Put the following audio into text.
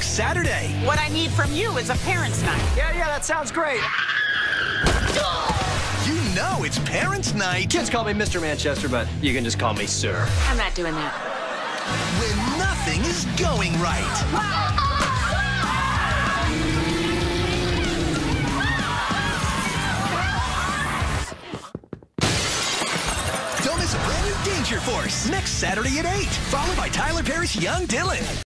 next Saturday. What I need from you is a parents' night. Yeah, yeah, that sounds great. You know it's Parents' Night Kids call me Mr. Manchester, but you can just call me Sir. I'm not doing that. when nothing is going right. Don't miss a brand new Danger Force next Saturday at 8, followed by Tyler Perry's Young Dylan.